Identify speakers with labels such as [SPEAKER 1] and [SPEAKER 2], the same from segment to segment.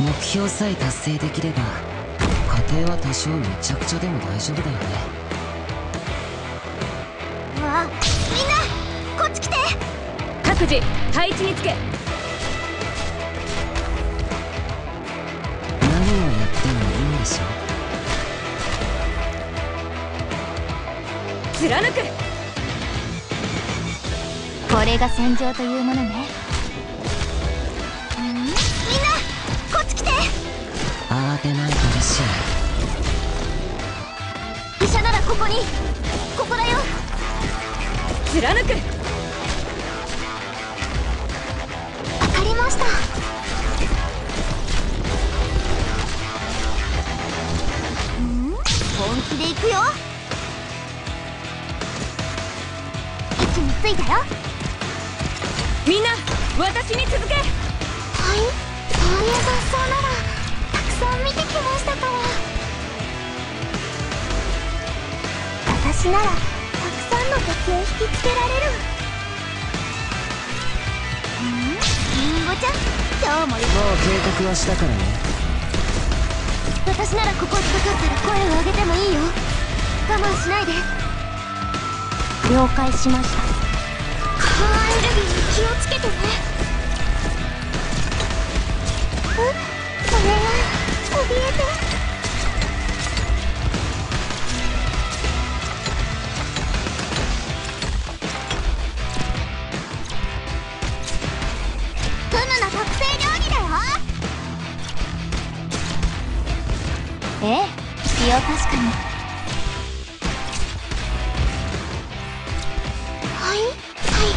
[SPEAKER 1] 目標さえ達成できれば家庭は多少めちゃくちゃでも大丈夫だよね。
[SPEAKER 2] わあみんなこっち来て！
[SPEAKER 3] 各自配置につけ。
[SPEAKER 1] 何をやってもいいんでしょ
[SPEAKER 3] 貫く。
[SPEAKER 2] これが戦場というものねこっち来て。
[SPEAKER 1] 慌てないと嬉し。い
[SPEAKER 2] 医者ならここに。ここだよ。
[SPEAKER 3] 貫く。
[SPEAKER 2] わかりました。うん？本気で行くよ。位置についたよ。
[SPEAKER 3] みんな私に続け
[SPEAKER 2] 私ならたくさんの敵を引きつけられるん？リンゴちゃん？今日もよ
[SPEAKER 1] もう計画はしたからね。
[SPEAKER 2] 私ならここ近かったら声を上げてもいいよ。我慢しないで。了解しました。カーエネルギーに気をええ必要確かに。はい？はい。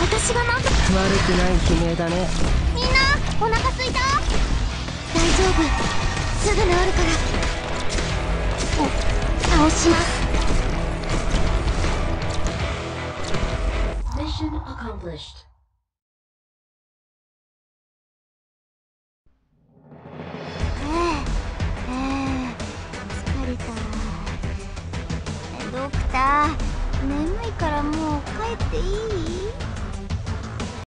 [SPEAKER 2] 私がなん？と
[SPEAKER 1] 悪くない悲鳴だね。
[SPEAKER 2] みんなお腹すいた？大丈夫。すぐ治るから。お倒します。
[SPEAKER 4] Mission accomplished.
[SPEAKER 2] クター。眠いからもう帰っていい？